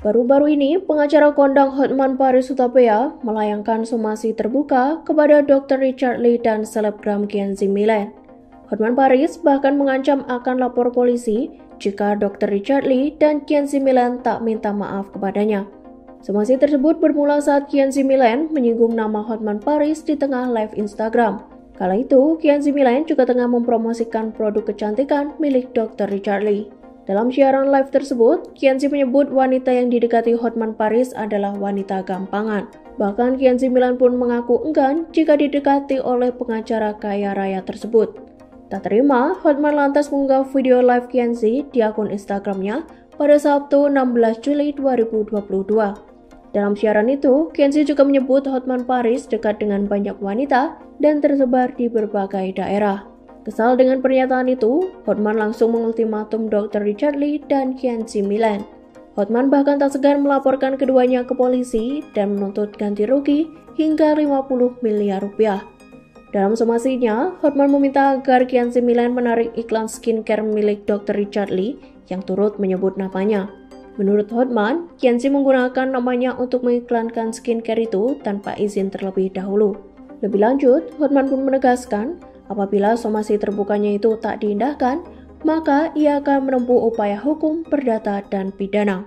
Baru-baru ini, pengacara kondang Hotman Paris Utapaya melayangkan somasi terbuka kepada Dr. Richard Lee dan selebgram Kenzi Milan. Hotman Paris bahkan mengancam akan lapor polisi jika Dr. Richard Lee dan Kenzi Milan tak minta maaf kepadanya. Somasi tersebut bermula saat Kenzi Milan menyinggung nama Hotman Paris di tengah live Instagram. Kala itu, Kenzi Milan juga tengah mempromosikan produk kecantikan milik Dr. Richard Lee. Dalam siaran live tersebut, Kianzi menyebut wanita yang didekati Hotman Paris adalah wanita gampangan. Bahkan Kianzi Milan pun mengaku enggan jika didekati oleh pengacara kaya raya tersebut. Tak terima, Hotman lantas mengunggah video live Kianzi di akun Instagramnya pada Sabtu 16 Juli 2022. Dalam siaran itu, Kenzi juga menyebut Hotman Paris dekat dengan banyak wanita dan tersebar di berbagai daerah. Kesal dengan pernyataan itu, Hotman langsung mengultimatum Dr. Richard Lee dan Kianzi Milan. Hotman bahkan tak segan melaporkan keduanya ke polisi dan menuntut ganti rugi hingga 50 miliar rupiah. Dalam somasinya, Hotman meminta agar Kianzi Milan menarik iklan skincare milik Dr. Richard Lee yang turut menyebut namanya. Menurut Hotman, Kianzi menggunakan namanya untuk mengiklankan skincare itu tanpa izin terlebih dahulu. Lebih lanjut, Hotman pun menegaskan Apabila somasi terbukanya itu tak diindahkan, maka ia akan menempuh upaya hukum, perdata, dan pidana.